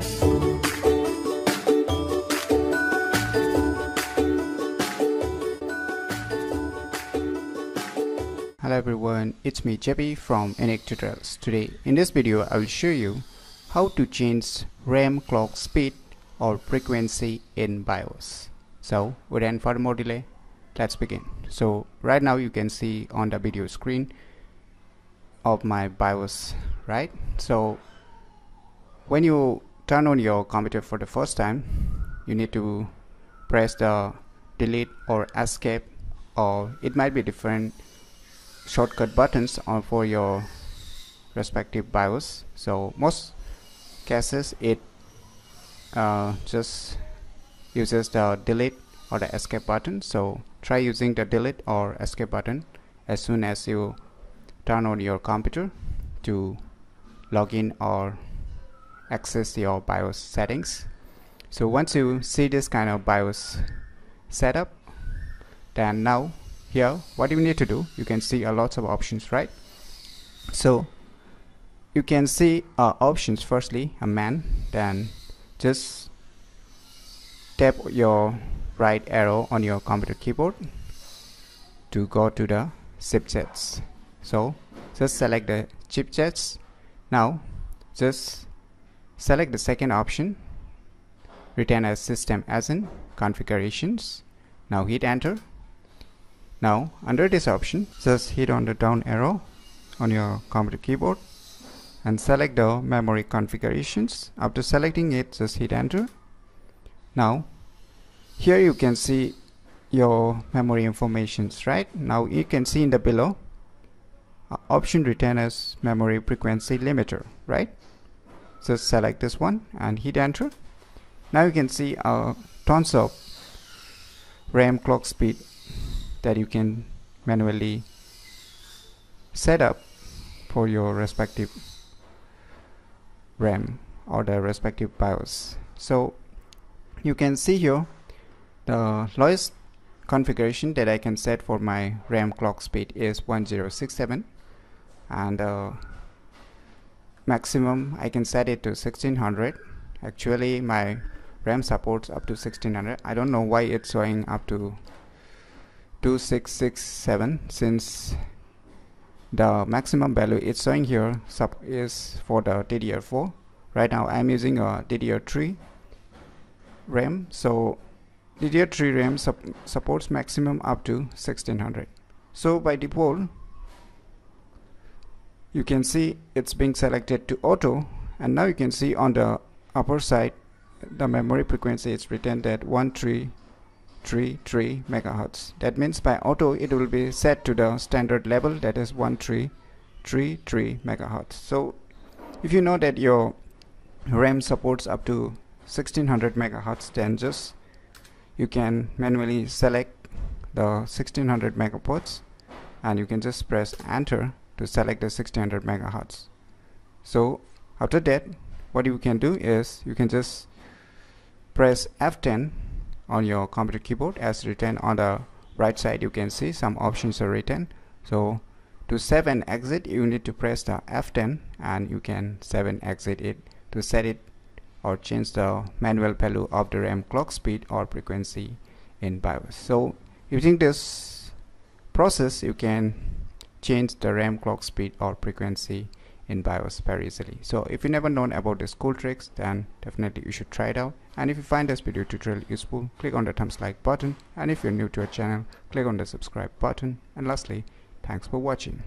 Hello everyone, it's me JP from Unique Tutorials. Today in this video I will show you how to change RAM clock speed or frequency in BIOS. So without further more delay, let's begin. So right now you can see on the video screen of my BIOS, right? So when you turn on your computer for the first time, you need to press the delete or escape or it might be different shortcut buttons on for your respective BIOS. So most cases it uh, just uses the delete or the escape button. So try using the delete or escape button as soon as you turn on your computer to log in or access your BIOS settings. So once you see this kind of BIOS setup then now here what you need to do? You can see a lots of options right? So you can see uh, options. Firstly a man then just tap your right arrow on your computer keyboard to go to the chipsets so just select the chipsets now just select the second option. Written as system agent configurations. Now hit enter. Now under this option just hit on the down arrow on your computer keyboard and select the memory configurations. After selecting it just hit enter. Now here you can see your memory informations right? Now you can see in the below uh, option written as memory frequency limiter right just select this one and hit enter. Now you can see uh, tons of RAM clock speed that you can manually set up for your respective RAM or the respective BIOS. So you can see here the lowest configuration that I can set for my RAM clock speed is 1067 and uh, maximum I can set it to 1600 actually my RAM supports up to 1600 I don't know why it's showing up to 2667 since the maximum value it's showing here sub is for the DDR4 right now I'm using a DDR3 RAM. So DDR3 RAM sup supports maximum up to 1600 so by default you can see it's being selected to auto and now you can see on the upper side the memory frequency is written at 13 133 megahertz. That means by auto it will be set to the standard level that is 1333 megahertz. So if you know that your RAM supports up to 1600 megahertz then just you can manually select the 1600 megahertz and you can just press enter to select the 1600 megahertz. So after that what you can do is you can just press F10 on your computer keyboard as written on the right side. You can see some options are written. So to save and exit you need to press the F10 and you can save and exit it to set it or change the manual value of the RAM clock speed or frequency in BIOS. So using this process you can change the RAM clock speed or frequency in BIOS very easily. So if you never known about these cool tricks then definitely you should try it out and if you find this video tutorial useful click on the thumbs like button and if you're new to our channel click on the subscribe button and lastly thanks for watching.